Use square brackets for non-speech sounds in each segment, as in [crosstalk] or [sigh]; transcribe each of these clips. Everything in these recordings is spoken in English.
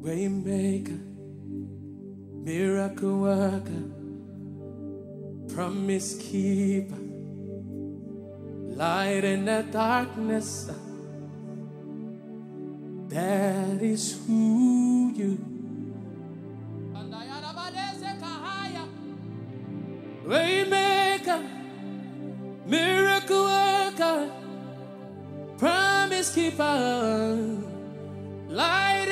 Waymaker, miracle worker, promise keeper, light in the darkness. That is who you. Waymaker, miracle worker, promise keeper, light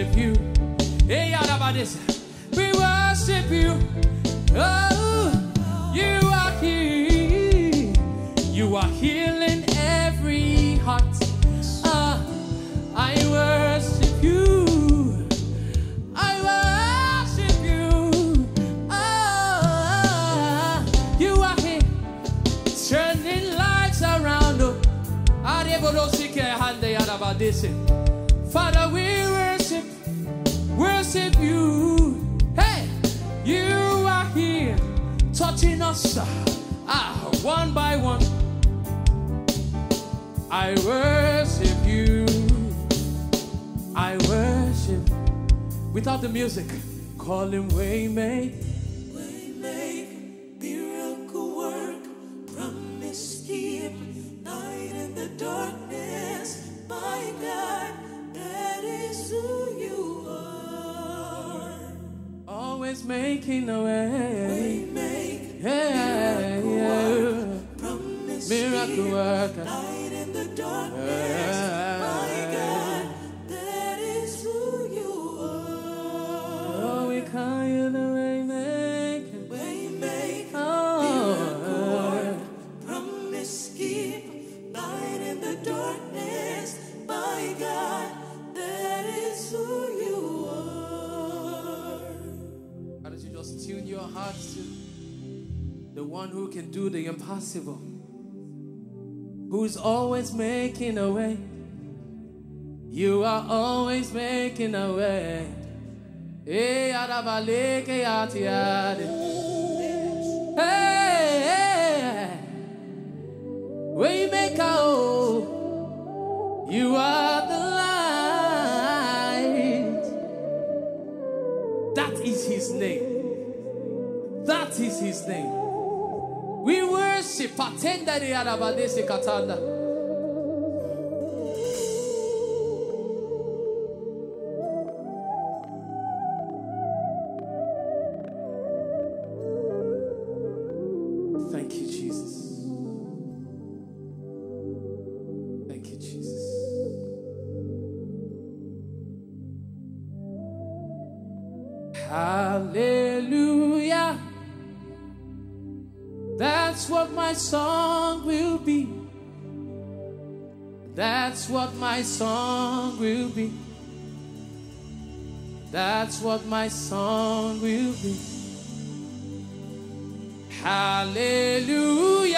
worship you. Hey, y'all about this. We worship you. Oh, you are here. You are healing every heart. Ah, I worship you. I worship you. Ah, you touching us ah, one by one. I worship you. I worship. Without the music, call him Waymake. Miracle work, promise keep, light in the darkness. My God, that is who you are. Always making a way. Yeah, yeah. Miracle worker. light in the darkness. One who can do the impossible, who's always making a way. You are always making a way. Eh. Hey, hey, Waymaker, oh, you are the light. That is his name. That is his name. We worship Patenda de Arabadese Katanda. My song will be. That's what my song will be. That's what my song will be. Hallelujah.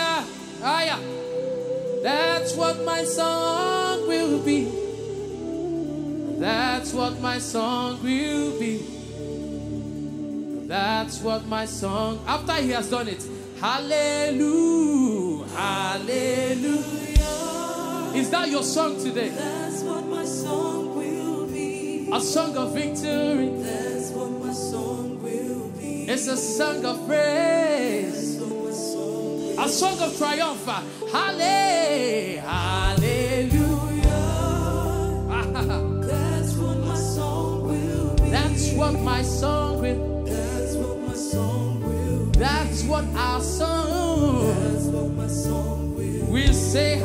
Ah. That's what my song will be. That's what my song will be. That's what my song. After he has done it, Hallelujah. Hallelujah. Is that your song today? That's what my song will be. A song of victory. That's what my song will be. It's a song of praise. That's what my song A song of triumph. Halle- Hallelujah. [laughs] That's what my song will be. That's what my song what our song That's what my song will will say.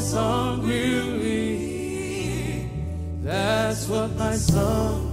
Song will be. That's what my song